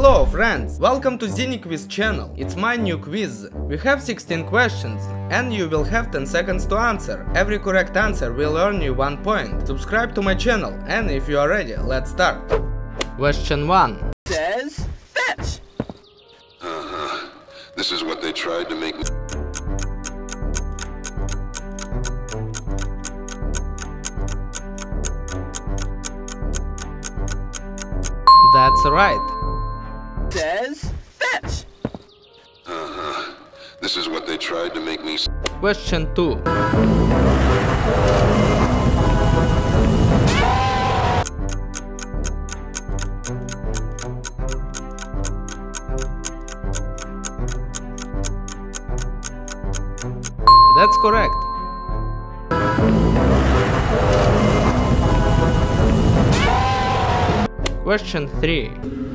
Hello friends, welcome to Zinik Quiz channel. It's my new quiz. We have 16 questions and you will have 10 seconds to answer. Every correct answer will earn you 1 point. Subscribe to my channel and if you are ready, let's start. Question 1. says fetch. Uh-huh. This is what they tried to make me. That's right. Says fetch. Uh-huh. This is what they tried to make me. Question 2. That's correct. Question 3.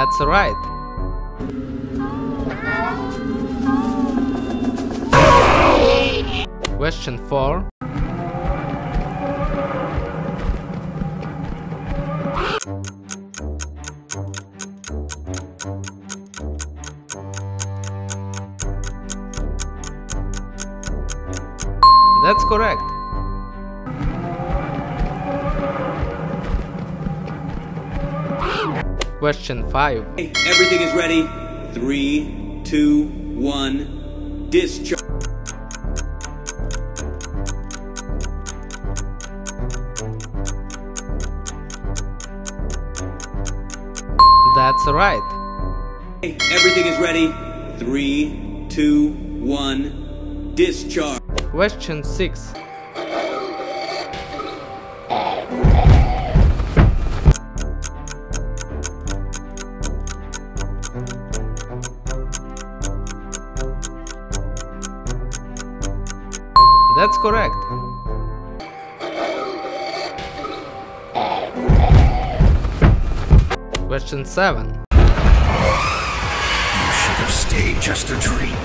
That's right. Question 4. That's correct. Question 5. Everything is ready. Three, two, one. Discharge. That's right. Everything is ready. Three, two, one. Discharge. Question 6. Correct. Question 7. should have stayed just a dream.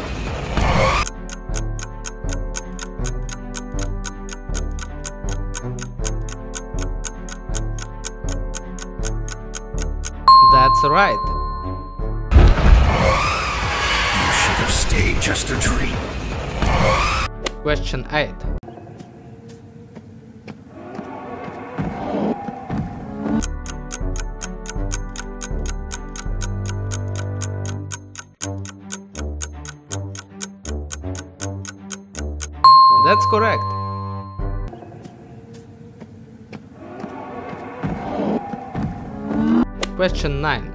That's right. Question 8. That's correct. Question 9.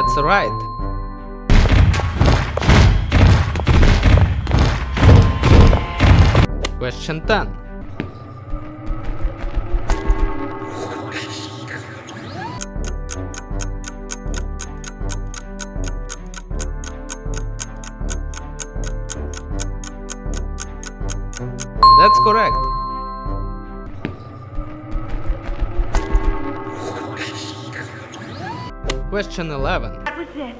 That's right. Question 10. That's correct. Question 11. That was it.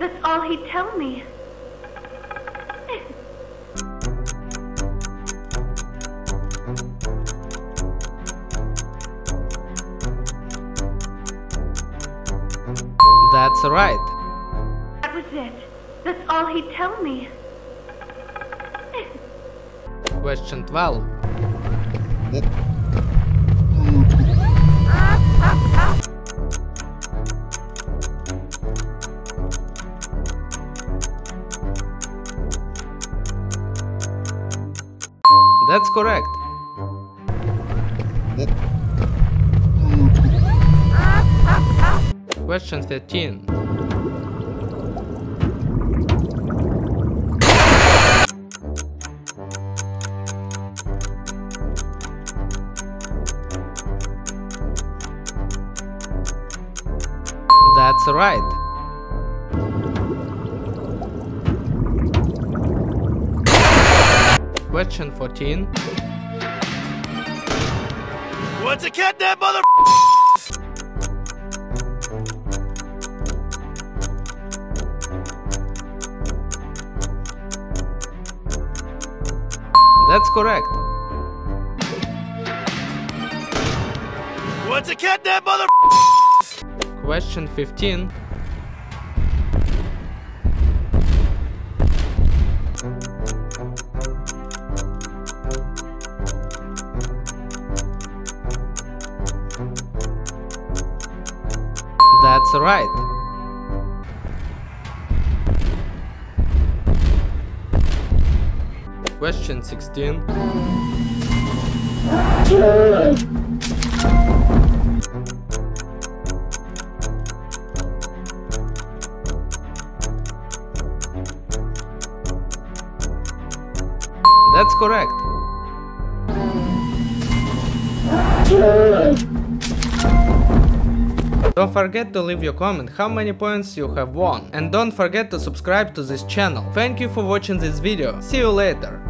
That's all he'd tell me. That's right. That was it. That's all he'd tell me. Question 12. That's correct. Question 13. That's right. Question 14. What's a cat? catnap, mother? That's correct. What's a cat? catnap, mother? Question 15. That's right. Question 16. That's correct. Don't forget to leave your comment how many points you have won and don't forget to subscribe to this channel. Thank you for watching this video. See you later.